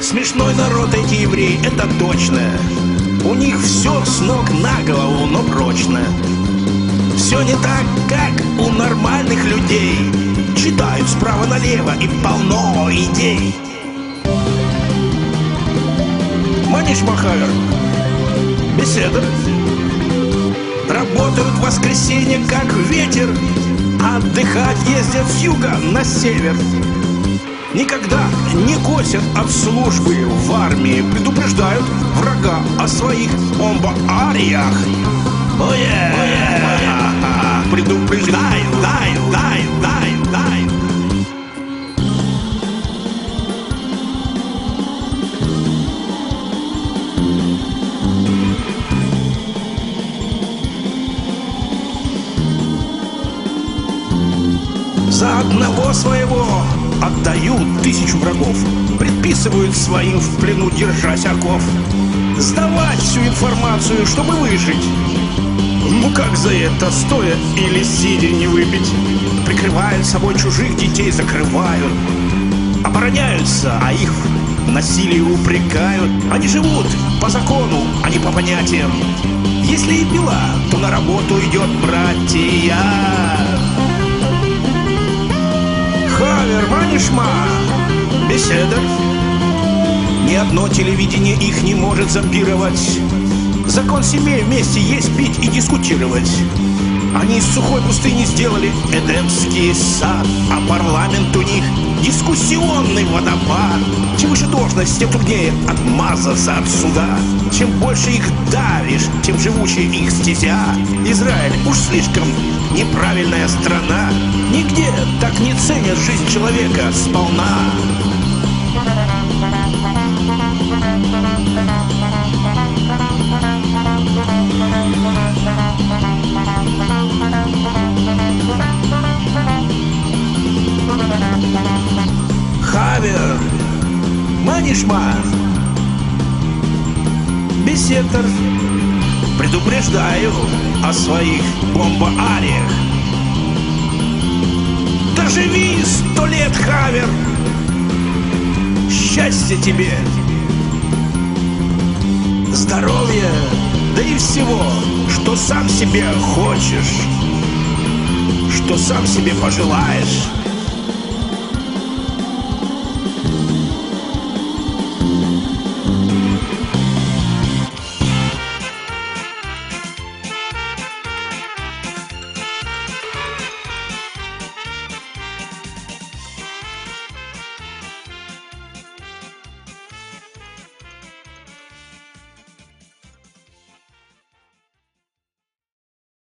Смешной народ эти евреи, это точно. У них все с ног на голову, но прочно. Все не так, как у нормальных людей. Читают справа налево и полно идей. Маниш Махавер, беседа. Работают в воскресенье, как ветер. Отдыхать ездят с юга на север. Никогда не косят от службы в армии, предупреждают врага о своих бомбаариях. Ое, предупреждаю, даю, даю, даю, даю. За одного своего отдают тысячу врагов, предписывают своим в плену держать оков, сдавать всю информацию, чтобы выжить. Ну как за это, стоя или сидя не выпить? Прикрывают собой чужих детей, закрывают, обороняются, а их в насилии упрекают. Они живут по закону, а не по понятиям. Если и пила, то на работу идет братья. Манишма, беседа. Ни одно телевидение их не может зомбировать. Закон семей вместе есть, пить и дискутировать. Они из сухой пустыни сделали Эдемский сад, а парламент у них дискуссионный водопад. Чем выше должность, тем труднее отмазаться от суда. Чем больше их давишь, тем живучее их стезя. Израиль уж слишком неправильная страна. Ценят жизнь человека сполна. Хавер, Манишма, Бесектор, предупреждаю о своих бомбаариях. Сто лет, Хавер! Счастья тебе! Здоровья, да и всего, что сам себе хочешь, что сам себе пожелаешь.